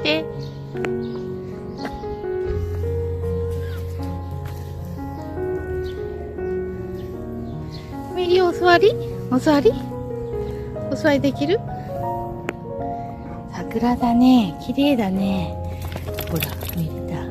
いで。右お座り？お座り？お座りできる？桜だね。綺麗だね。ほら、見えた。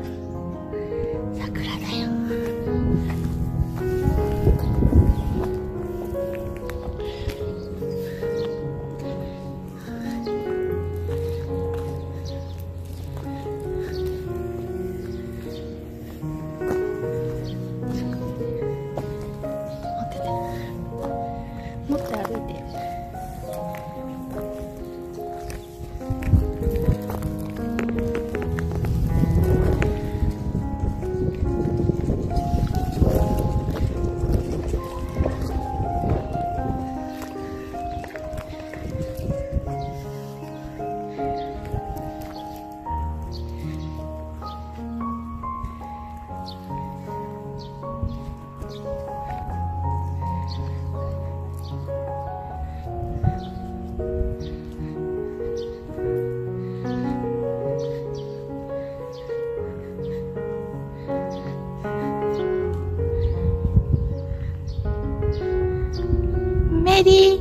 メリー。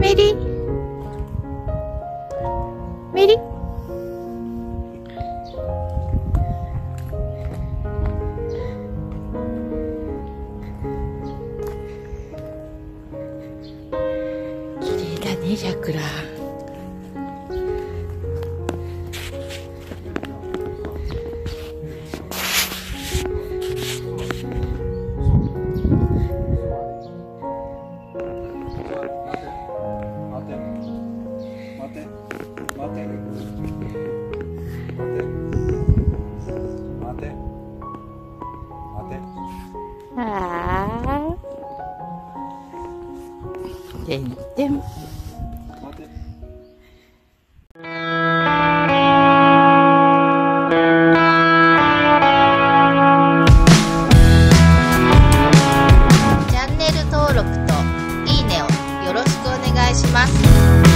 メリー。メリー。綺麗だね桜ああてんて。んチャンネル登録といいねをよろしくお願いします。